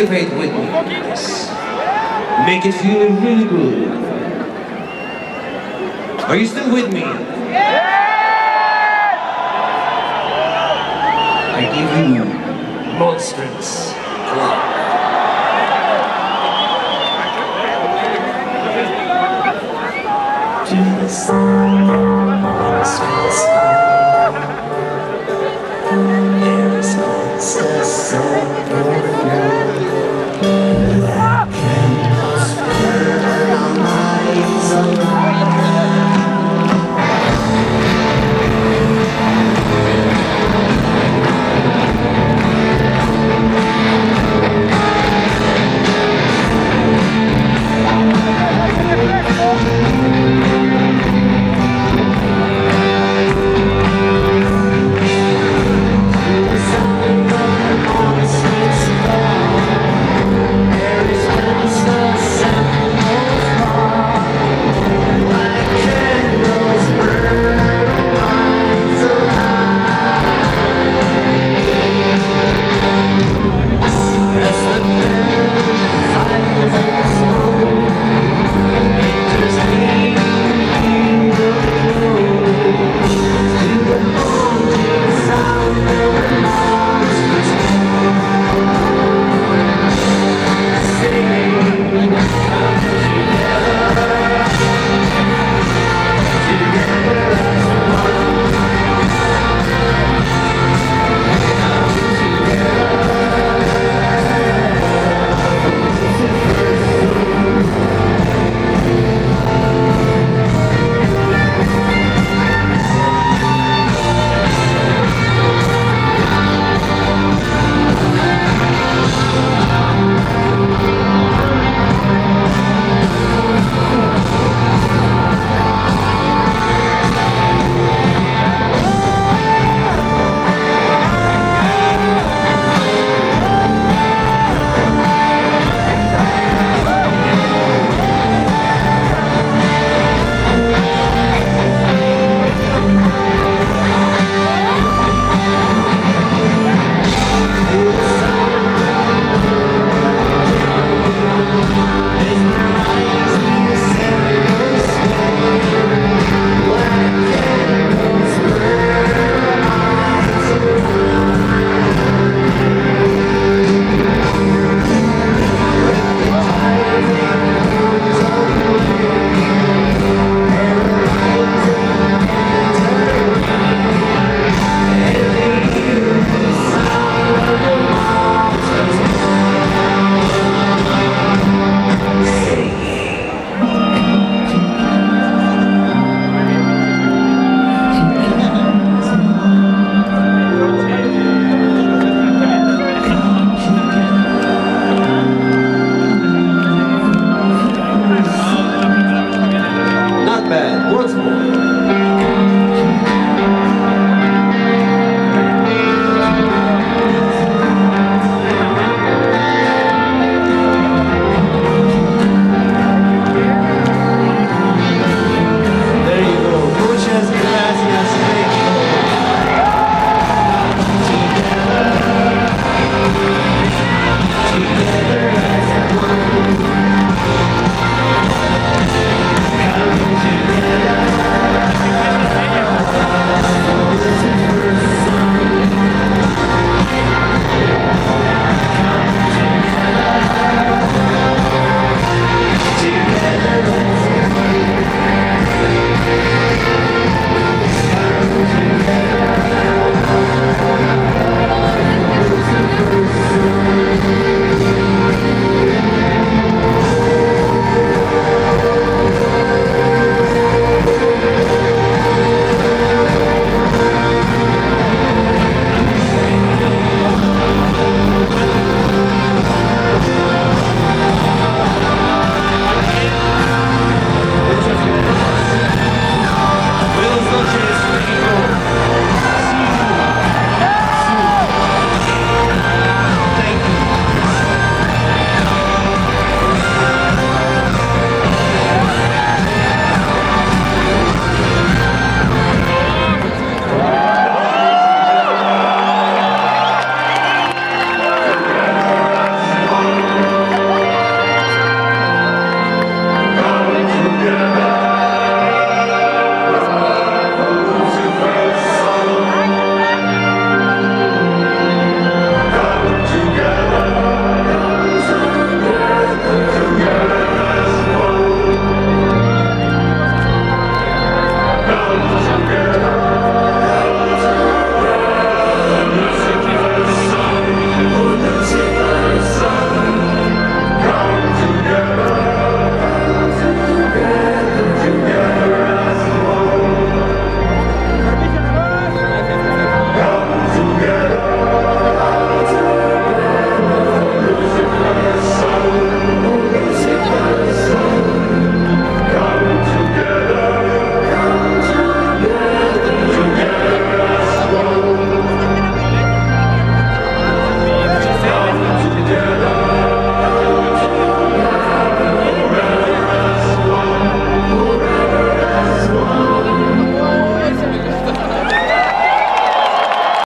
Participate with me. Make it feel really good. Are you still with me? Yeah! I give you monstrous love. Just